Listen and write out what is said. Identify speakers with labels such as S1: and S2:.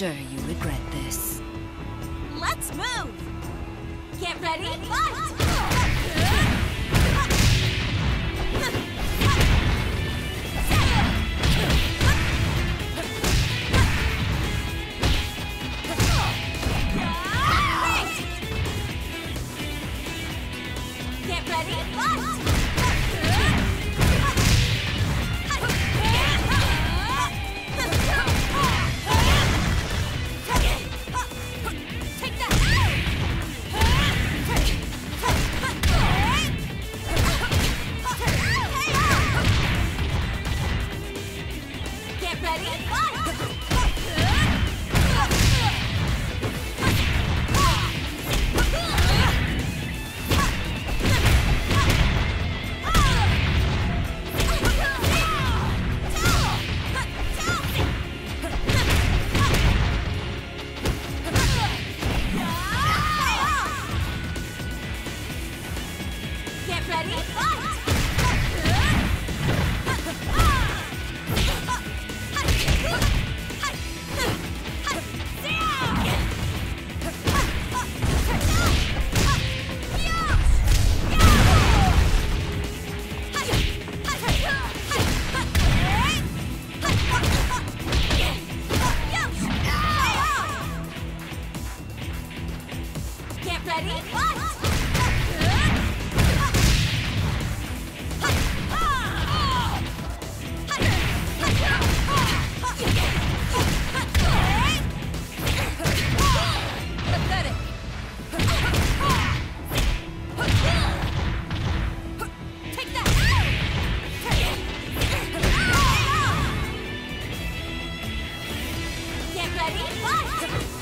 S1: sure you regret this.
S2: Let's move! Get ready, fight! Ready, fight! Ready, fight!